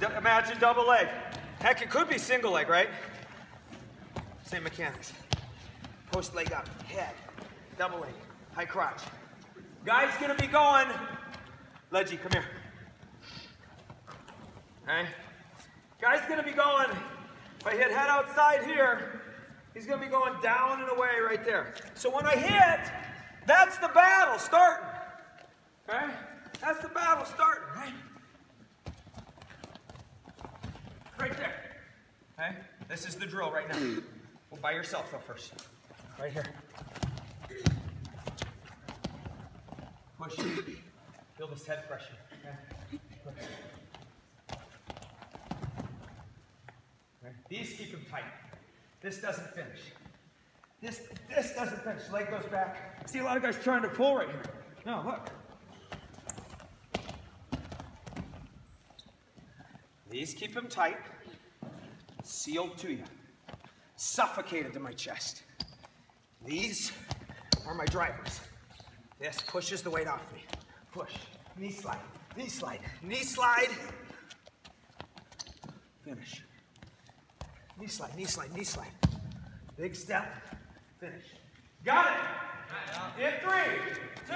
D- imagine double leg. Heck, it could be single leg, right? Same mechanics. Post leg up, head, double leg, high crotch. Guy's gonna be going. Leggy, come here. Okay? Guy's gonna be going. If I hit head outside here, he's gonna be going down and away right there. So when I hit, that's the battle starting. Okay? That's the battle starting, right? Right there. Okay? This is the drill right now. Well, by yourself though first. Right here. Push. Feel this head pressure. Okay? Okay? These keep them tight. This doesn't finish. This this doesn't finish. Leg goes back. See a lot of guys trying to pull right here. No, look. These keep them tight, sealed to you, suffocated to my chest. These are my drivers. This pushes the weight off me. Push. Knee slide. Knee slide. Knee slide. Finish. Knee slide. Knee slide. Knee slide. Big step. Finish. Got it. In three, two!